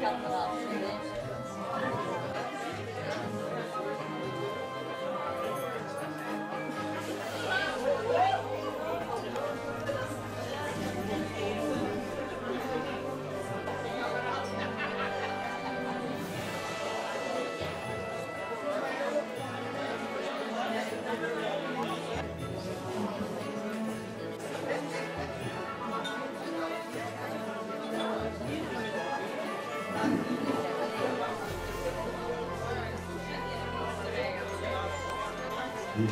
かった。うん